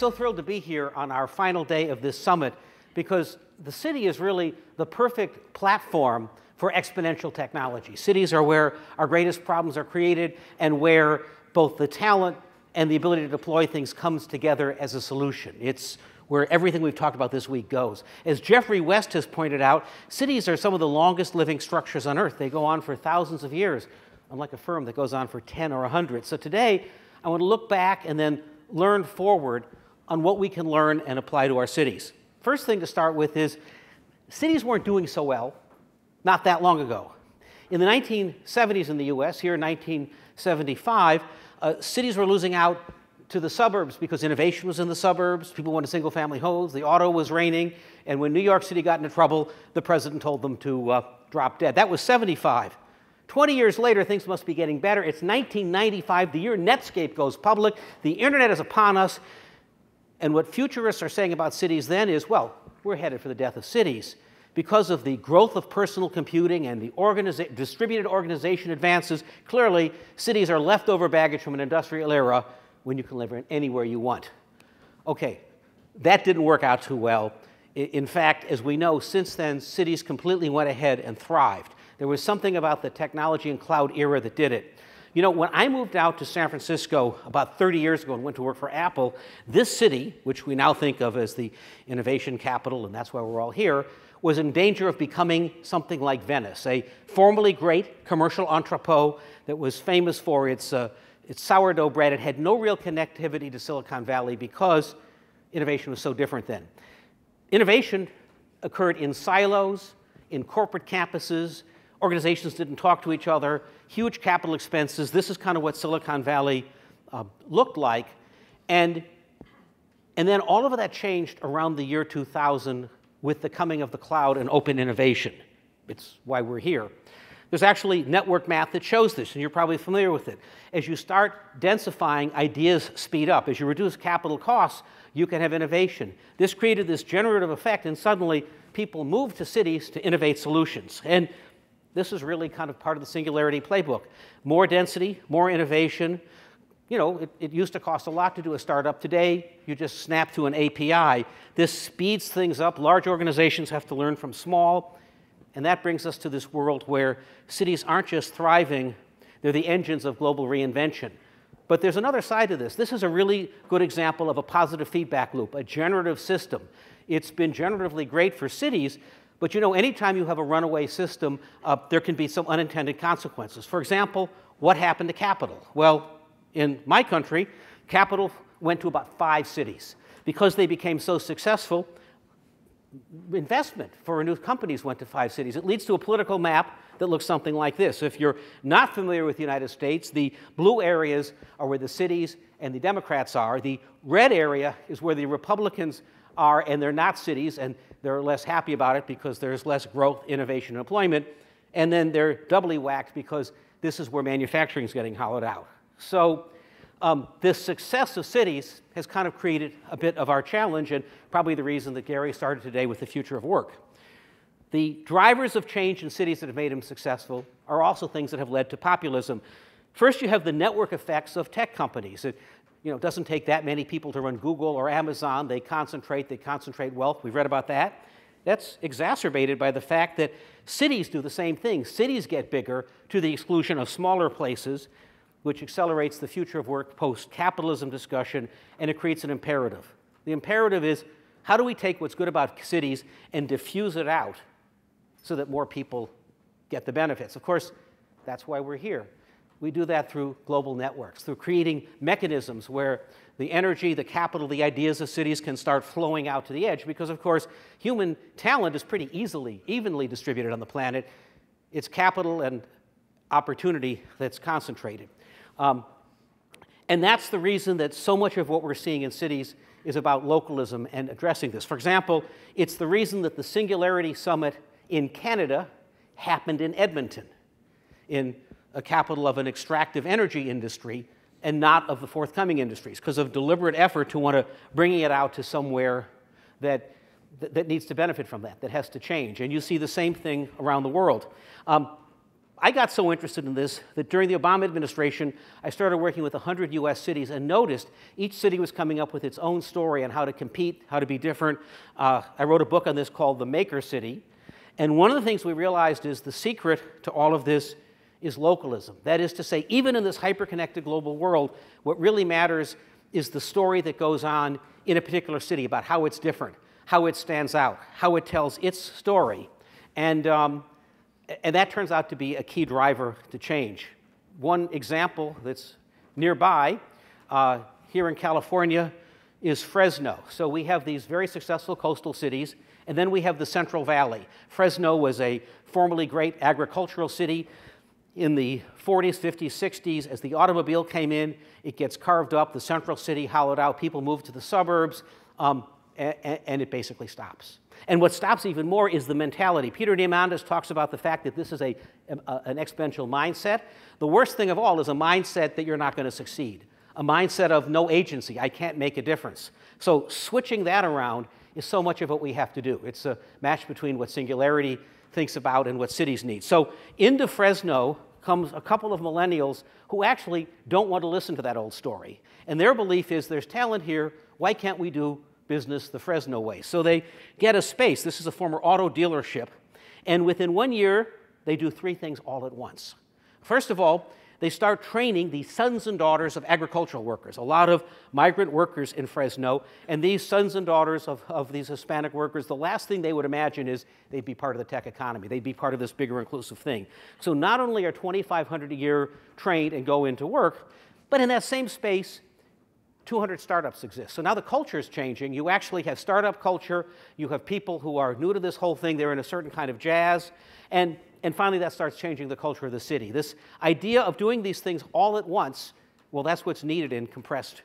So thrilled to be here on our final day of this summit because the city is really the perfect platform for exponential technology. Cities are where our greatest problems are created and where both the talent and the ability to deploy things comes together as a solution. It's where everything we've talked about this week goes. As Geoffrey West has pointed out, cities are some of the longest living structures on Earth. They go on for thousands of years, unlike a firm that goes on for 10 or 100. So today, I want to look back and then learn forward on what we can learn and apply to our cities. First thing to start with is cities weren't doing so well not that long ago. In the 1970s in the US, here in 1975, uh, cities were losing out to the suburbs because innovation was in the suburbs, people wanted single family homes, the auto was reigning, and when New York City got into trouble, the president told them to uh, drop dead. That was 75. 20 years later, things must be getting better. It's 1995, the year Netscape goes public, the internet is upon us, and what futurists are saying about cities then is, well, we're headed for the death of cities. Because of the growth of personal computing and the organiza distributed organization advances, clearly cities are leftover baggage from an industrial era when you can live anywhere you want. Okay, that didn't work out too well. In fact, as we know, since then, cities completely went ahead and thrived. There was something about the technology and cloud era that did it. You know, when I moved out to San Francisco about 30 years ago and went to work for Apple, this city, which we now think of as the innovation capital, and that's why we're all here, was in danger of becoming something like Venice, a formerly great commercial entrepot that was famous for its, uh, its sourdough bread. It had no real connectivity to Silicon Valley because innovation was so different then. Innovation occurred in silos, in corporate campuses, organizations didn't talk to each other, huge capital expenses. This is kind of what Silicon Valley uh, looked like. And, and then all of that changed around the year 2000 with the coming of the cloud and open innovation. It's why we're here. There's actually network math that shows this, and you're probably familiar with it. As you start densifying, ideas speed up. As you reduce capital costs, you can have innovation. This created this generative effect, and suddenly people moved to cities to innovate solutions. And this is really kind of part of the singularity playbook. More density, more innovation. You know, it, it, used to cost a lot to do a startup. Today, you just snap to an API. This speeds things up. Large organizations have to learn from small. And that brings us to this world where cities aren't just thriving, they're the engines of global reinvention. But there's another side to this. This is a really good example of a positive feedback loop, a generative system. It's been generatively great for cities, but you know, anytime you have a runaway system, uh, there can be some unintended consequences. For example, what happened to capital? Well, in my country, capital went to about five cities. Because they became so successful, investment for new companies went to five cities. It leads to a political map that looks something like this. If you're not familiar with the United States, the blue areas are where the cities and the Democrats are. The red area is where the Republicans are, and they're not cities, and they're less happy about it because there's less growth, innovation, and employment. And then they're doubly whacked because this is where manufacturing is getting hollowed out. So um, this success of cities has kind of created a bit of our challenge and probably the reason that Gary started today with the future of work. The drivers of change in cities that have made them successful are also things that have led to populism. First, you have the network effects of tech companies. It, you know, doesn't take that many people to run Google or Amazon. They concentrate, they concentrate wealth. We've read about that. That's exacerbated by the fact that cities do the same thing. Cities get bigger to the exclusion of smaller places, which accelerates the future of work post capitalism discussion, and it creates an imperative. The imperative is how do we take what's good about cities and diffuse it out so that more people get the benefits? Of course, that's why we're here. We do that through global networks, through creating mechanisms where the energy, the capital, the ideas of cities can start flowing out to the edge because, of course, human talent is pretty easily, evenly distributed on the planet. It's capital and opportunity that's concentrated. Um, and that's the reason that so much of what we're seeing in cities is about localism and addressing this. For example, it's the reason that the Singularity Summit in Canada happened in Edmonton. In a capital of an extractive energy industry and not of the forthcoming industries because of deliberate effort to want to bringing it out to somewhere that, that, that, needs to benefit from that, that has to change. And you see the same thing around the world. Um, I got so interested in this that during the Obama administration, I started working with 100 US cities and noticed each city was coming up with its own story on how to compete, how to be different. Uh, I wrote a book on this called The Maker City. And one of the things we realized is the secret to all of this is localism. That is to say, even in this hyper-connected global world, what really matters is the story that goes on in a particular city about how it's different, how it stands out, how it tells its story. And, um, and that turns out to be a key driver to change. One example that's nearby uh, here in California is Fresno. So we have these very successful coastal cities, and then we have the Central Valley. Fresno was a formerly great agricultural city in the 40s, 50s, 60s, as the automobile came in, it gets carved up, the central city hollowed out, people move to the suburbs, um, and, and, it basically stops. And what stops even more is the mentality. Peter Diamandis talks about the fact that this is a, a, an exponential mindset. The worst thing of all is a mindset that you're not going to succeed, a mindset of no agency, I can't make a difference. So switching that around is so much of what we have to do. It's a match between what singularity thinks about and what cities need. So into Fresno comes a couple of millennials who actually don't want to listen to that old story. And their belief is there's talent here, why can't we do business the Fresno way? So they get a space. This is a former auto dealership. And within one year, they do three things all at once. First of all, they start training the sons and daughters of agricultural workers, a lot of migrant workers in Fresno. And these sons and daughters of, of these Hispanic workers, the last thing they would imagine is they'd be part of the tech economy. They'd be part of this bigger inclusive thing. So not only are 2,500 a year trained and go into work, but in that same space, 200 startups exist. So now the culture is changing. You actually have startup culture. You have people who are new to this whole thing. They're in a certain kind of jazz. And and finally, that starts changing the culture of the city. This idea of doing these things all at once, well, that's what's needed in compressed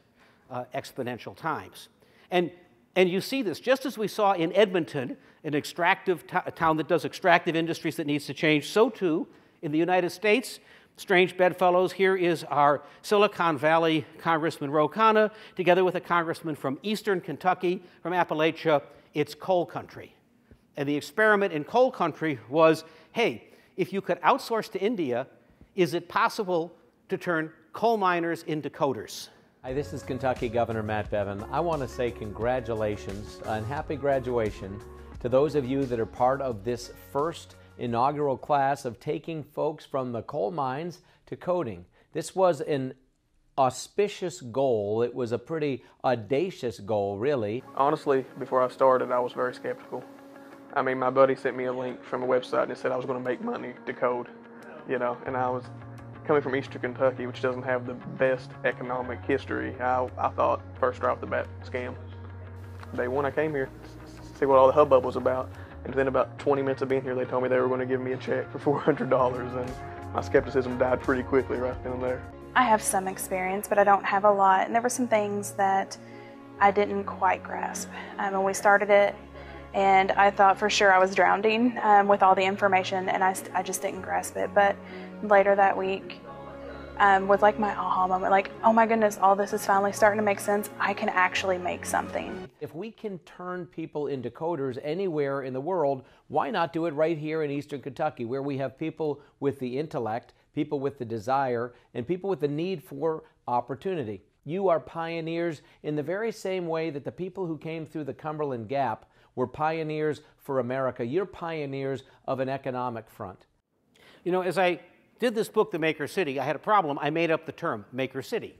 uh, exponential times. And, and you see this just as we saw in Edmonton, an extractive town that does extractive industries that needs to change, so too in the United States. Strange bedfellows, here is our Silicon Valley Congressman Ro Khanna, together with a congressman from eastern Kentucky, from Appalachia. It's coal country. And the experiment in coal country was hey, if you could outsource to India, is it possible to turn coal miners into coders? Hi, this is Kentucky Governor Matt Bevin. I want to say congratulations and happy graduation to those of you that are part of this first inaugural class of taking folks from the coal mines to coding. This was an auspicious goal. It was a pretty audacious goal, really. Honestly, before I started, I was very skeptical. I mean, my buddy sent me a link from a website and it said I was going to make money to code, you know, and I was coming from Eastern Kentucky, which doesn't have the best economic history. I, I thought first right off the bat, scam. Day one, I came here, to see what all the hubbub was about, and within about 20 minutes of being here, they told me they were going to give me a check for $400, and my skepticism died pretty quickly right then and there. I have some experience, but I don't have a lot, and there were some things that I didn't quite grasp. Um, when we started it, and I thought for sure I was drowning um, with all the information, and I, I just didn't grasp it. But later that week, um, was like my aha moment like, oh my goodness, all this is finally starting to make sense. I can actually make something. If we can turn people into coders anywhere in the world, why not do it right here in Eastern Kentucky, where we have people with the intellect, people with the desire, and people with the need for opportunity? You are pioneers in the very same way that the people who came through the Cumberland Gap were pioneers for America. You're pioneers of an economic front. You know, as I did this book, The Maker City, I had a problem. I made up the term Maker City.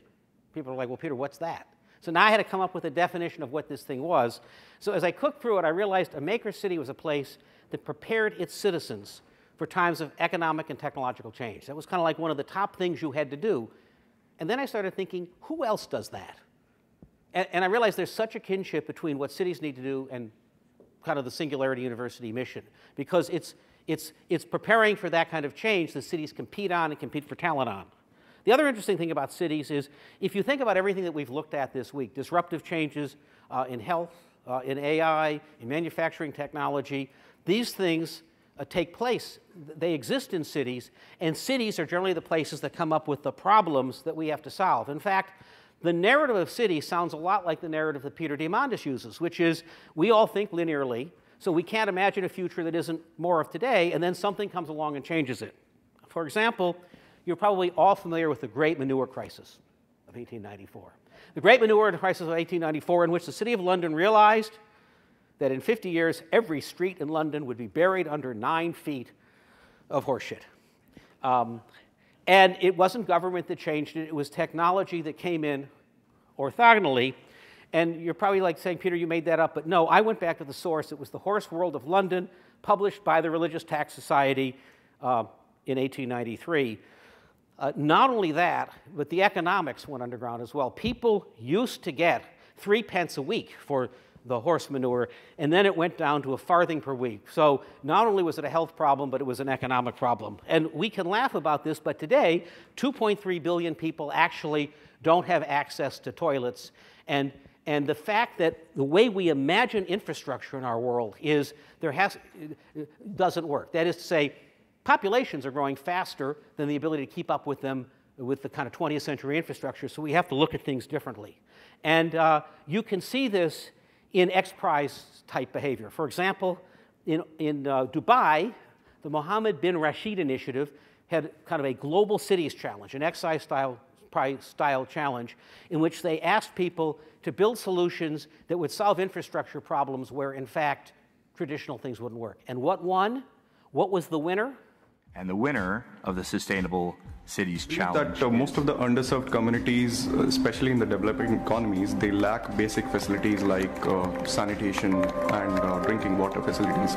People are like, well, Peter, what's that? So now I had to come up with a definition of what this thing was. So as I cooked through it, I realized a maker city was a place that prepared its citizens for times of economic and technological change. That was kind of like one of the top things you had to do. And then I started thinking, who else does that? And, and I realized there's such a kinship between what cities need to do and kind of the Singularity University mission because it's, it's, it's preparing for that kind of change that cities compete on and compete for talent on. The other interesting thing about cities is if you think about everything that we've looked at this week, disruptive changes uh, in health, uh, in AI, in manufacturing technology, these things uh, take place. They exist in cities, and cities are generally the places that come up with the problems that we have to solve. In fact, the narrative of city sounds a lot like the narrative that Peter Diamandis uses, which is we all think linearly, so we can't imagine a future that isn't more of today, and then something comes along and changes it. For example, you're probably all familiar with the Great Manure Crisis of 1894. The Great Manure Crisis of 1894, in which the City of London realized that in 50 years, every street in London would be buried under nine feet of horseshit. Um, and it wasn't government that changed it, it was technology that came in orthogonally. And you're probably like saying, Peter, you made that up. But no, I went back to the source. It was The Horse World of London, published by the Religious Tract Society uh, in 1893. Uh, not only that, but the economics went underground as well. People used to get three pence a week for the horse manure, and then it went down to a farthing per week. So not only was it a health problem, but it was an economic problem. And we can laugh about this, but today, 2.3 billion people actually don't have access to toilets. And, and the fact that the way we imagine infrastructure in our world is there has, doesn't work. That is to say, populations are growing faster than the ability to keep up with them with the kind of 20th century infrastructure, so we have to look at things differently. And uh, you can see this in X Prize type behavior. For example, in, in uh, Dubai, the Mohammed bin Rashid initiative had kind of a global cities challenge, an X Prize style, style challenge, in which they asked people to build solutions that would solve infrastructure problems where, in fact, traditional things wouldn't work. And what won? What was the winner? And the winner of the Sustainable Cities Challenge. That uh, most of the underserved communities, especially in the developing economies, they lack basic facilities like uh, sanitation and uh, drinking water facilities,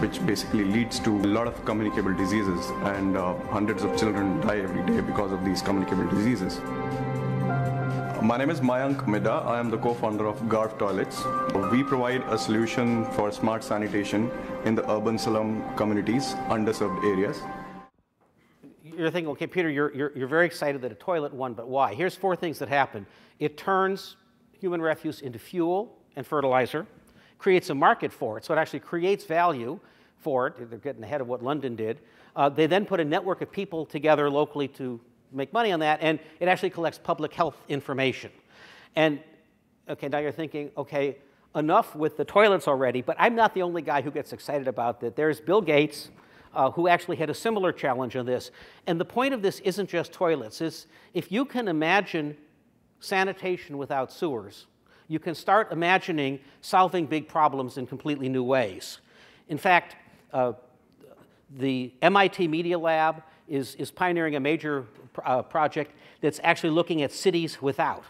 which basically leads to a lot of communicable diseases, and uh, hundreds of children die every day because of these communicable diseases. My name is Mayank Midha. I am the co-founder of Garv Toilets. We provide a solution for smart sanitation in the urban slum communities, underserved areas. You're thinking, okay, Peter, you're, you're, you're very excited that a toilet won, but why? Here's four things that happen. It turns human refuse into fuel and fertilizer, creates a market for it, so it actually creates value for it. They're getting ahead of what London did. Uh, they then put a network of people together locally to make money on that, and it actually collects public health information. And okay, now you're thinking, okay, enough with the toilets already, but I'm not the only guy who gets excited about that. There's Bill Gates, uh, who actually had a similar challenge on this. And the point of this isn't just toilets. It's if you can imagine sanitation without sewers, you can start imagining solving big problems in completely new ways. In fact, uh, the MIT Media Lab is, is pioneering a major uh, project that's actually looking at cities without.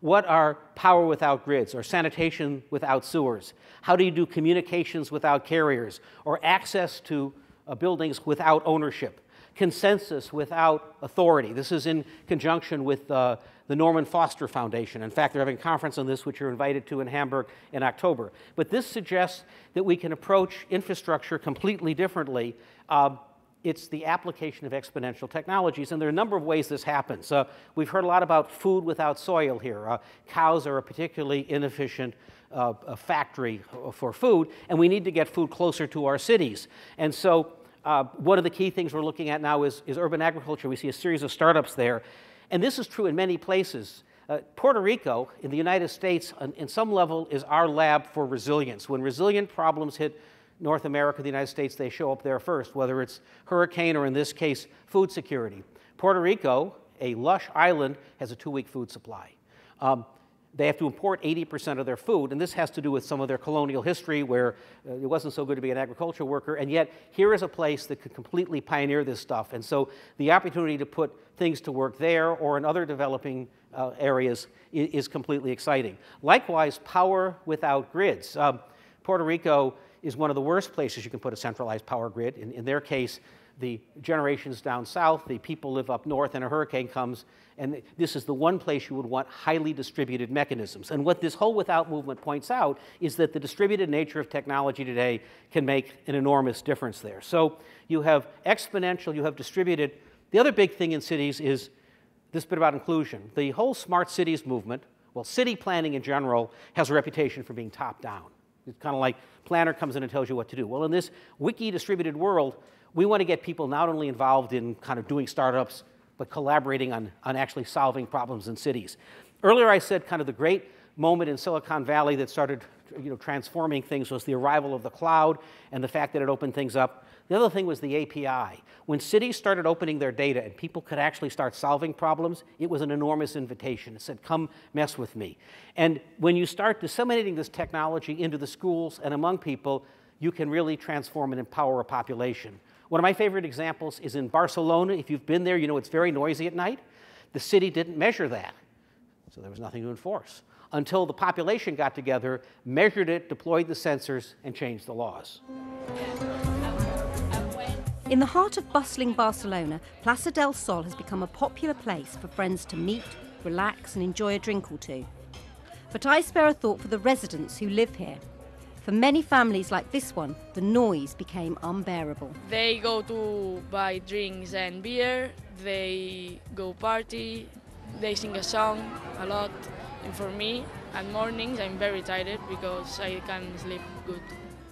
What are power without grids or sanitation without sewers? How do you do communications without carriers or access to uh, buildings without ownership? Consensus without authority. This is in conjunction with uh, the Norman Foster Foundation. In fact, they're having a conference on this, which you're invited to in Hamburg in October. But this suggests that we can approach infrastructure completely differently. Uh, it's the application of exponential technologies. And there are a number of ways this happens. Uh, we've heard a lot about food without soil here. Uh, cows are a particularly inefficient uh, factory for food, and we need to get food closer to our cities. And so, uh, one of the key things we're looking at now is, is urban agriculture. We see a series of startups there. And this is true in many places. Uh, Puerto Rico, in the United States, in some level, is our lab for resilience. When resilient problems hit North America, the United States, they show up there first, whether it's hurricane or in this case, food security. Puerto Rico, a lush island, has a two week food supply. Um, they have to import 80% of their food, and this has to do with some of their colonial history where uh, it wasn't so good to be an agricultural worker, and yet here is a place that could completely pioneer this stuff. And so the opportunity to put things to work there or in other developing uh, areas is, is, completely exciting. Likewise, power without grids. Um, Puerto Rico is one of the worst places you can put a centralized power grid. In, in their case, the generations down south, the people live up north, and a hurricane comes, and this is the one place you would want highly distributed mechanisms. And what this whole without movement points out is that the distributed nature of technology today can make an enormous difference there. So you have exponential, you have distributed. The other big thing in cities is this bit about inclusion. The whole smart cities movement, well, city planning in general, has a reputation for being top down. It's kind of like planner comes in and tells you what to do. Well, in this wiki distributed world, we want to get people not only involved in kind of doing startups, but collaborating on, on actually solving problems in cities. Earlier I said kind of the great moment in Silicon Valley that started you know, transforming things was the arrival of the cloud and the fact that it opened things up. The other thing was the API. When cities started opening their data and people could actually start solving problems, it was an enormous invitation. It said, come mess with me. And when you start disseminating this technology into the schools and among people, you can really transform and empower a population. One of my favorite examples is in Barcelona. If you've been there, you know it's very noisy at night. The city didn't measure that, so there was nothing to enforce until the population got together, measured it, deployed the sensors, and changed the laws. In the heart of bustling Barcelona, Plaça del Sol has become a popular place for friends to meet, relax, and enjoy a drink or two. But I spare a thought for the residents who live here. For many families like this one, the noise became unbearable. They go to buy drinks and beer, they go party, they sing a song a lot. And for me, at mornings, I'm very tired because I can't sleep good.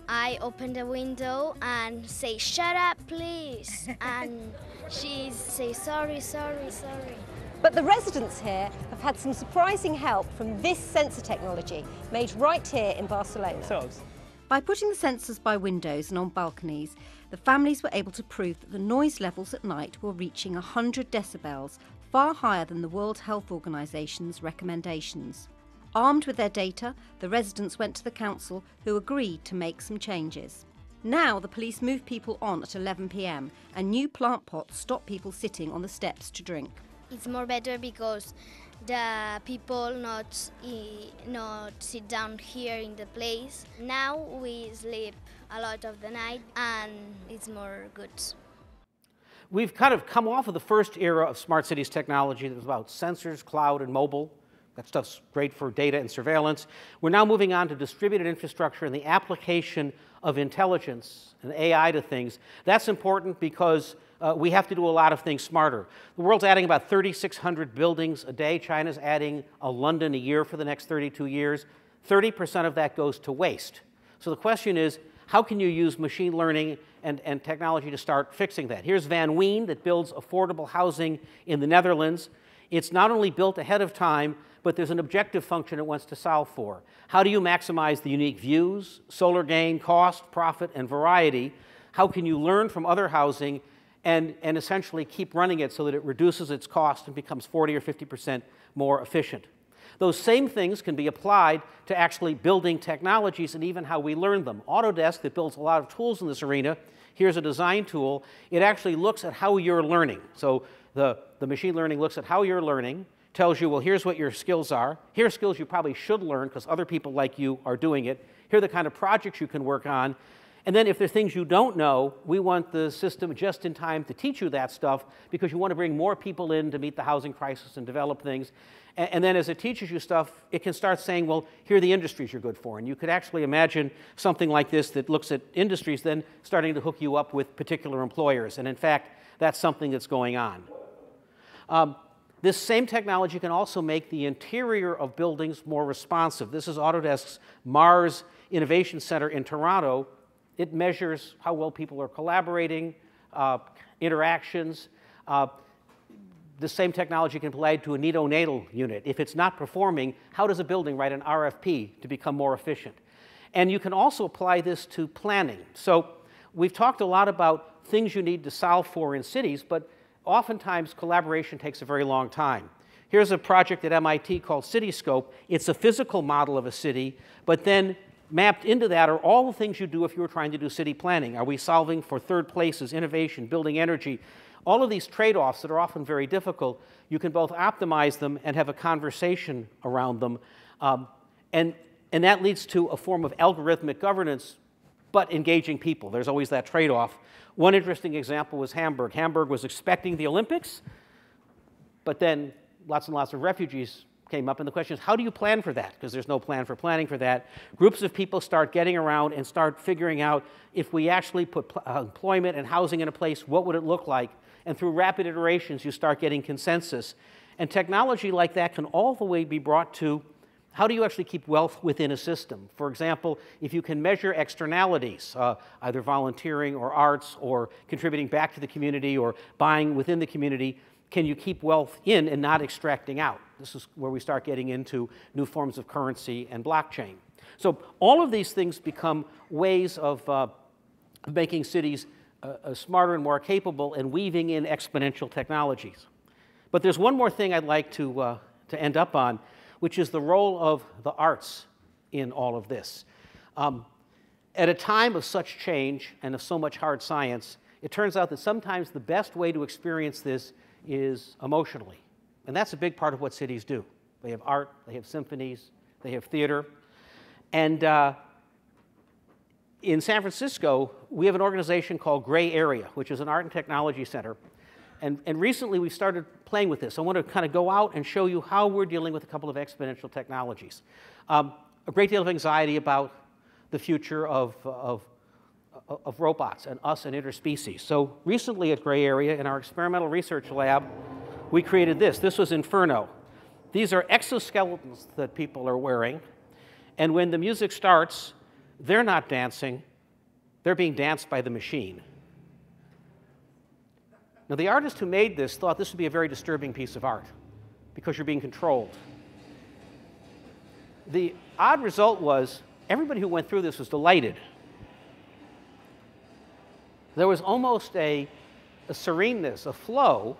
I open the window and say, shut up, please. and she say, sorry, sorry, sorry. But the residents here have had some surprising help from this sensor technology made right here in Barcelona. By putting the sensors by windows and on balconies, the families were able to prove that the noise levels at night were reaching 100 decibels, far higher than the World Health Organization's recommendations. Armed with their data, the residents went to the council, who agreed to make some changes. Now the police move people on at 11 pm, and new plant pots stop people sitting on the steps to drink. It's more better because the people not not sit down here in the place. Now we sleep a lot of the night, and it's more good. We've kind of come off of the first era of smart cities technology that was about sensors, cloud, and mobile. That stuff's great for data and surveillance. We're now moving on to distributed infrastructure and the application of intelligence and AI to things. That's important because uh, we have to do a lot of things smarter. The world's adding about 3,600 buildings a day. China's adding a London a year for the next 32 years. 30% of that goes to waste. So the question is, how can you use machine learning and, and technology to start fixing that? Here's Van Wijnen that builds affordable housing in the Netherlands. It's not only built ahead of time, but there's an objective function it wants to solve for. How do you maximize the unique views, solar gain, cost, profit, and variety? How can you learn from other housing and, and essentially keep running it so that it reduces its cost and becomes 40 or 50% more efficient? Those same things can be applied to actually building technologies and even how we learn them. Autodesk, that builds a lot of tools in this arena, here's a design tool. It actually looks at how you're learning. So the, the machine learning looks at how you're learning, tells you, well, here's what your skills are. Here are skills you probably should learn because other people like you are doing it. Here are the kind of projects you can work on. And then if there's things you don't know, we want the system just in time to teach you that stuff because you want to bring more people in to meet the housing crisis and develop things. And, and then as it teaches you stuff, it can start saying, well, here are the industries you're good for. And you could actually imagine something like this that looks at industries then starting to hook you up with particular employers. And in fact, that's something that's going on. Um, this same technology can also make the interior of buildings more responsive. This is Autodesk's Mars Innovation Center in Toronto. It measures how well people are collaborating, uh, interactions. Uh, the same technology can apply to a neonatal unit. If it's not performing, how does a building write an RFP to become more efficient? And you can also apply this to planning. So we've talked a lot about things you need to solve for in cities, but oftentimes collaboration takes a very long time. Here's a project at MIT called Cityscope. It's a physical model of a city, but then mapped into that are all the things you do if you were trying to do city planning. Are we solving for third places, innovation, building energy? All of these trade offs that are often very difficult, you can both optimize them and have a conversation around them. Um, and, and that leads to a form of algorithmic governance, but engaging people. There's always that trade off. One interesting example was Hamburg. Hamburg was expecting the Olympics, but then lots and lots of refugees came up, and the question is, how do you plan for that? Because there's no plan for planning for that. Groups of people start getting around and start figuring out if we actually put uh, employment and housing in a place, what would it look like? And through rapid iterations, you start getting consensus. And technology like that can all the way be brought to how do you actually keep wealth within a system? For example, if you can measure externalities, uh, either volunteering or arts or contributing back to the community or buying within the community, can you keep wealth in and not extracting out? This is where we start getting into new forms of currency and blockchain. So all of these things become ways of uh, making cities uh, uh, smarter and more capable and weaving in exponential technologies. But there's one more thing I'd like to, uh, to end up on, which is the role of the arts in all of this. Um, at a time of such change and of so much hard science, it turns out that sometimes the best way to experience this is emotionally. And that's a big part of what cities do. They have art, they have symphonies, they have theater. And uh, in San Francisco, we have an organization called Gray Area, which is an art and technology center. And, and recently we started playing with this. I want to kind of go out and show you how we're dealing with a couple of exponential technologies. Um, a great deal of anxiety about the future of, of, of robots and us and interspecies. So recently at Gray Area, in our experimental research lab, we created this. This was Inferno. These are exoskeletons that people are wearing. And when the music starts, they're not dancing, they're being danced by the machine. Now, the artist who made this thought this would be a very disturbing piece of art because you're being controlled. The odd result was everybody who went through this was delighted. There was almost a, a sereneness, a flow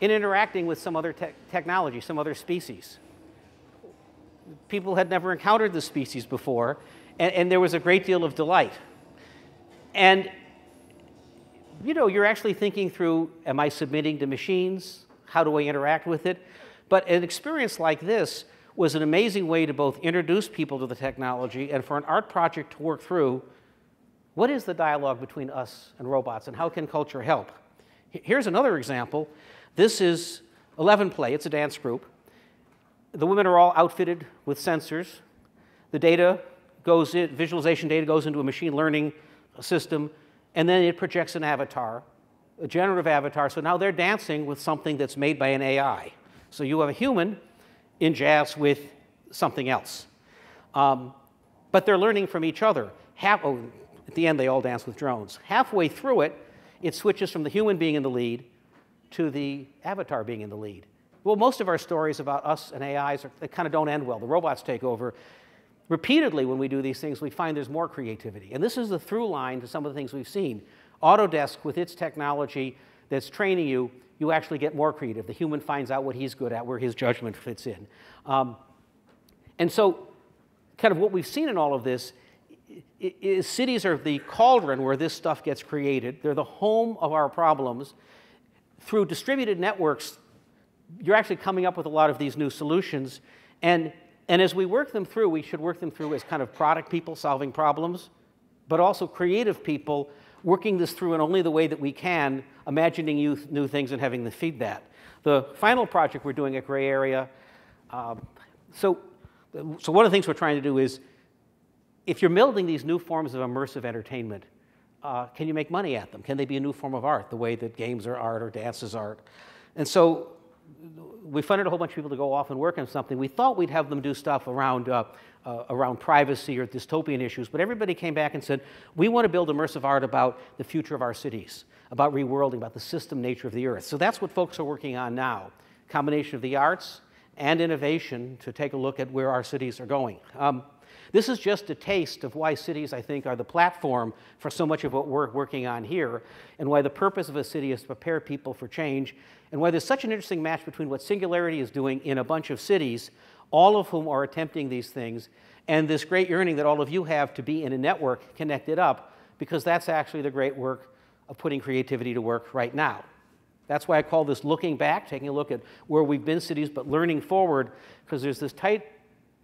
in interacting with some other te technology, some other species people had never encountered the species before, and, and there was a great deal of delight. And you know, you're actually thinking through am I submitting to machines? How do I interact with it? But an experience like this was an amazing way to both introduce people to the technology and for an art project to work through what is the dialogue between us and robots and how can culture help? Here's another example. This is 11 Play, it's a dance group the women are all outfitted with sensors. The data goes in, visualization data goes into a machine learning system, and then it projects an avatar, a generative avatar. So now they're dancing with something that's made by an AI. So you have a human in jazz with something else. Um, but they're learning from each other. Half, oh, at the end, they all dance with drones. Halfway through it, it switches from the human being in the lead to the avatar being in the lead. Well, most of our stories about us and AIs, are, they kind of don't end well. The robots take over. Repeatedly, when we do these things, we find there's more creativity. And this is the through line to some of the things we've seen. Autodesk, with its technology that's training you, you actually get more creative. The human finds out what he's good at, where his judgment fits in. Um, and so, kind of what we've seen in all of this is cities are the cauldron where this stuff gets created. They're the home of our problems. Through distributed networks, you're actually coming up with a lot of these new solutions. And, and as we work them through, we should work them through as kind of product people solving problems, but also creative people working this through in only the way that we can, imagining new, new things and having feed that. The final project we're doing at Gray Area, um, so, so one of the things we're trying to do is, if you're building these new forms of immersive entertainment, uh, can you make money at them? Can they be a new form of art, the way that games are art or dance is art? And so we funded a whole bunch of people to go off and work on something. We thought we'd have them do stuff around, uh, uh, around privacy or dystopian issues, but everybody came back and said, we want to build immersive art about the future of our cities, about reworlding, about the system nature of the earth. So that's what folks are working on now. Combination of the arts and innovation to take a look at where our cities are going. Um, this is just a taste of why cities, I think, are the platform for so much of what we're working on here, and why the purpose of a city is to prepare people for change, and why there's such an interesting match between what Singularity is doing in a bunch of cities, all of whom are attempting these things, and this great yearning that all of you have to be in a network connected up, because that's actually the great work of putting creativity to work right now. That's why I call this looking back, taking a look at where we've been cities, but learning forward, because there's this tight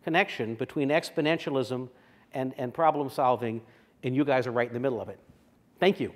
connection between exponentialism and, and problem solving, and you guys are right in the middle of it. Thank you.